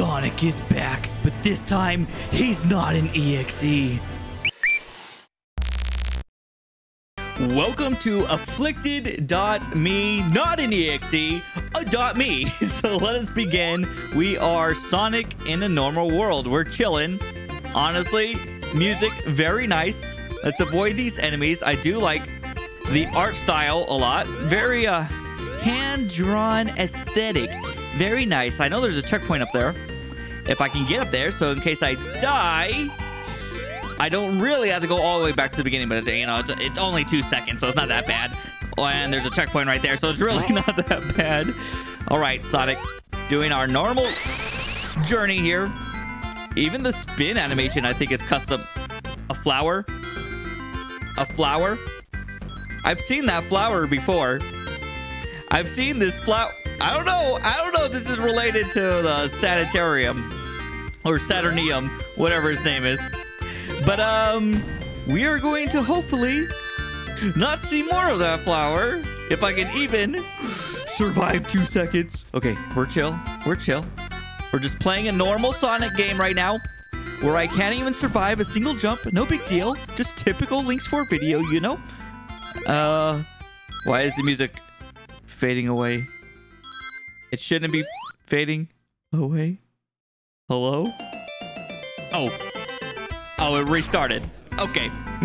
Sonic is back, but this time he's not an EXE. Welcome to afflicted.me, not an EXE, a dot .me. So let us begin. We are Sonic in a normal world. We're chilling. Honestly, music very nice. Let's avoid these enemies. I do like the art style a lot. Very uh hand-drawn aesthetic. Very nice. I know there's a checkpoint up there. If I can get up there, so in case I die, I don't really have to go all the way back to the beginning, but it's, you know, it's, it's only two seconds, so it's not that bad. Oh, and there's a checkpoint right there, so it's really not that bad. All right, Sonic, doing our normal journey here. Even the spin animation, I think it's custom. A flower. A flower. I've seen that flower before. I've seen this flower. I don't know. I don't know if this is related to the sanitarium or Saturnium, whatever his name is. But um, we are going to hopefully not see more of that flower if I can even survive two seconds. Okay, we're chill. We're chill. We're just playing a normal Sonic game right now where I can't even survive a single jump. No big deal. Just typical LiNX 4 video, you know? Uh, why is the music fading away? It shouldn't be fading away. Hello? Oh. Oh, it restarted. Okay.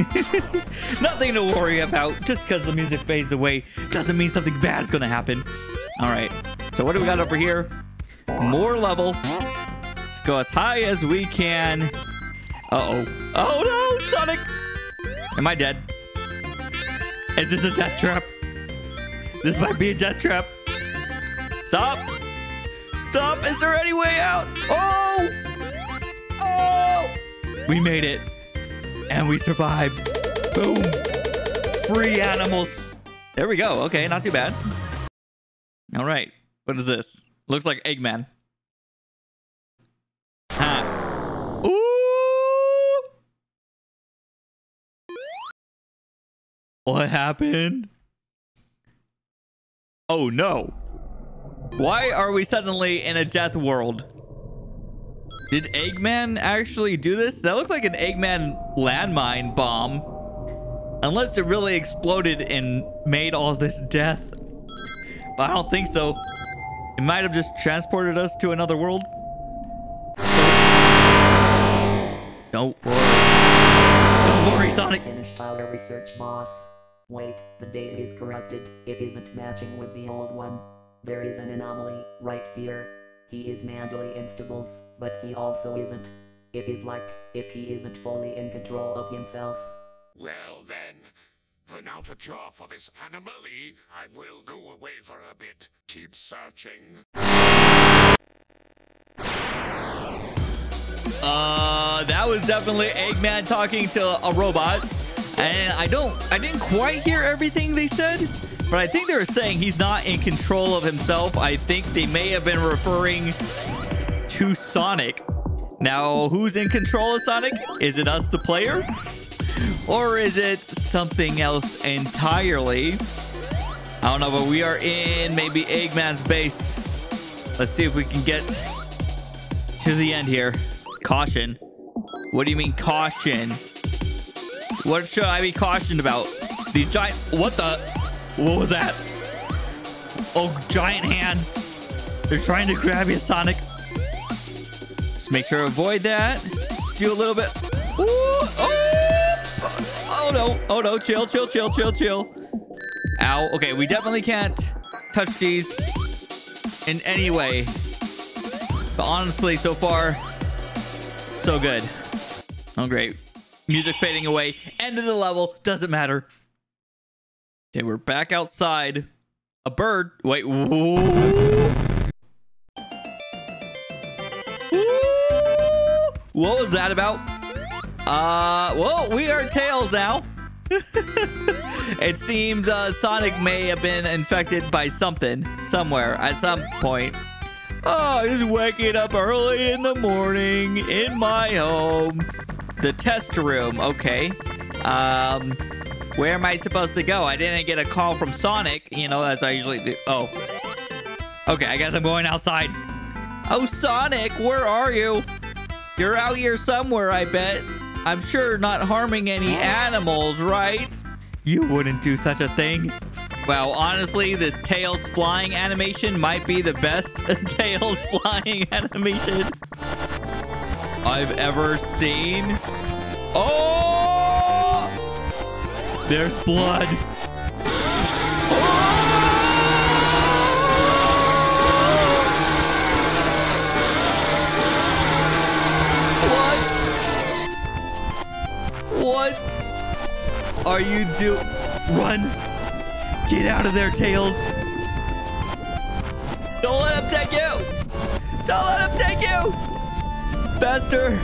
Nothing to worry about. Just because the music fades away doesn't mean something bad is to happen. All right. So what do we got over here? More level. Let's go as high as we can. Uh-oh. Oh, no! Sonic! Am I dead? Is this a death trap? This might be a death trap. Stop! Stop! Is there any way out? Oh! Oh! We made it. And we survived. Boom. Free animals. There we go. Okay, not too bad. All right. What is this? Looks like Eggman. Huh. Ooh! What happened? Oh no. Why are we suddenly in a death world? Did Eggman actually do this? That looked like an Eggman landmine bomb. Unless it really exploded and made all this death. But I don't think so. It might have just transported us to another world. Don't worry. Don't worry, Sonic. Finished our research, boss. Wait, the data is corrupted. It isn't matching with the old one. There is an anomaly right here. He is mentally instables, but he also isn't. It is like if he isn't fully in control of himself. Well then, for now that you're for this anomaly, I will go away for a bit. Keep searching. Uh, that was definitely Eggman talking to a robot. And I don't, I didn't quite hear everything they said, but I think they were saying he's not in control of himself. I think they may have been referring to Sonic. Now, who's in control of Sonic? Is it us, the player? Or is it something else entirely? I don't know, but we are in maybe Eggman's base. Let's see if we can get to the end here. Caution. What do you mean caution? What should I be cautioned about? These giant... What the... What was that? Oh, giant hands. They're trying to grab you, Sonic. Just make sure to avoid that. Do a little bit... Ooh, oh! oh, no. Oh, no. Chill, chill, chill, chill, chill. Ow. Okay, we definitely can't touch these in any way. But honestly, so far, so good. Oh, great. Music fading away. End of the level. Doesn't matter. Okay, we're back outside. A bird. Wait. Ooh. What was that about? Uh, well, we are Tails now. it seems uh, Sonic may have been infected by something somewhere at some point. Oh, just waking up early in the morning in my home. The test room. Okay. Um, where am I supposed to go? I didn't get a call from Sonic, you know, as I usually do. Oh. Okay, I guess I'm going outside. Oh, Sonic, where are you? You're out here somewhere, I bet. I'm sure not harming any animals, right? You wouldn't do such a thing. Well, honestly, this Tails flying animation might be the best Tails flying animation I've ever seen. Oh! There's blood. What? What are you do? Run! Get out of there, Tails! Don't let him take you! Don't let him take you! Faster!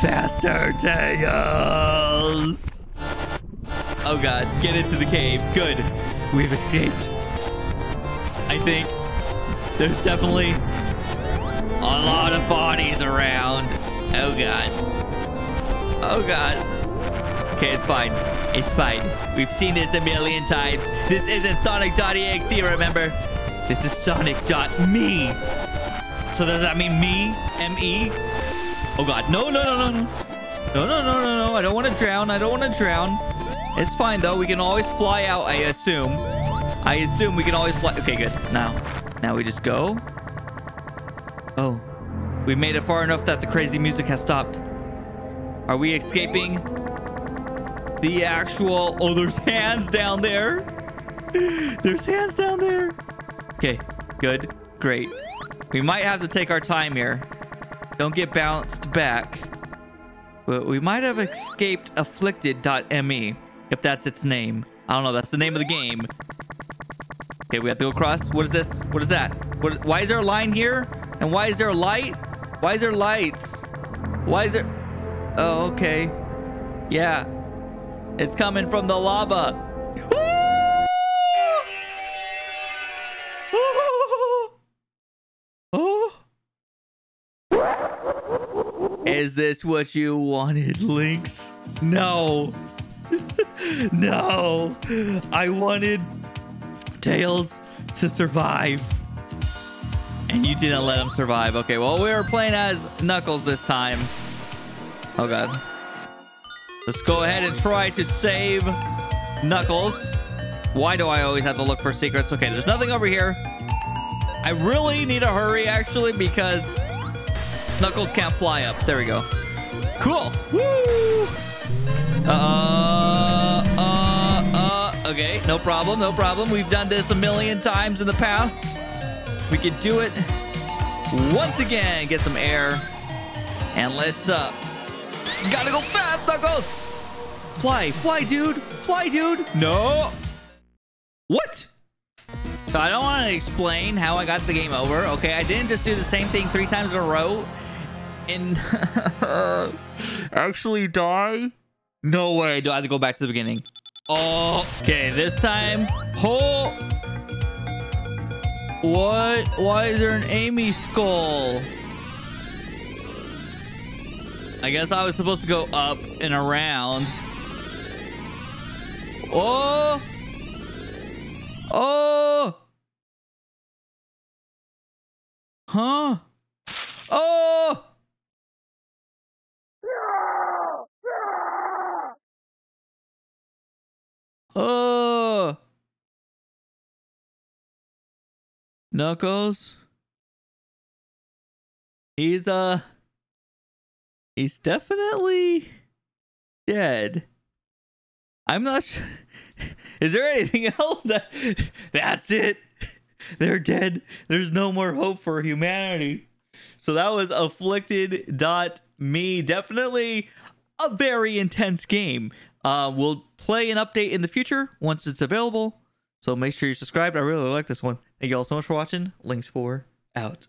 Faster, Tails! Oh god, get into the cave. Good. We've escaped. I think there's definitely a lot of bodies around. Oh god. Oh god. Okay, it's fine. It's fine. We've seen this a million times. This isn't Sonic.exe, remember? This is Sonic.me. So does that mean me? M-E? Oh god. No, no, no, no, no. No, no, no, no, no. I don't want to drown. I don't want to drown. It's fine, though. We can always fly out, I assume. I assume we can always fly. Okay, good. Now, now we just go. Oh. We made it far enough that the crazy music has stopped. Are we escaping the actual... Oh, there's hands down there. There's hands down there. Okay, good, great. We might have to take our time here. Don't get bounced back. But we might have escaped afflicted.me, if that's its name. I don't know, that's the name of the game. Okay, we have to go across. What is this? What is that? What, why is there a line here? And why is there a light? Why is there lights? Why is there... Oh, okay. Yeah. It's coming from the lava. Is this what you wanted, LiNX? No. no. I wanted Tails to survive. And you didn't let him survive. Okay, well, we were playing as Knuckles this time. Oh, God. Let's go ahead and try to save Knuckles. Why do I always have to look for secrets? Okay, there's nothing over here. I really need to hurry, actually, because Knuckles can't fly up. There we go. Cool. Woo! Uh, uh, uh, okay, no problem, no problem. We've done this a million times in the past. We can do it once again. Get some air. And let's, uh, gotta go fast, Knuckles! Fly, fly, dude. Fly, dude. No. What? So I don't want to explain how I got the game over. Okay, I didn't just do the same thing three times in a row and actually die? No way. Do I have to go back to the beginning? Okay. This time, hold. What? Why is there an Amy skull? I guess I was supposed to go up and around. Oh! Oh! Huh? Oh! Oh! Knuckles? He's, uh... He's definitely dead. I'm not sure. Is there anything else? That, that's it. They're dead. There's no more hope for humanity. So that was afflicted.me. Definitely a very intense game. Uh, we'll play an update in the future once it's available. So make sure you're subscribed. I really like this one. Thank you all so much for watching. LiNX 4 out.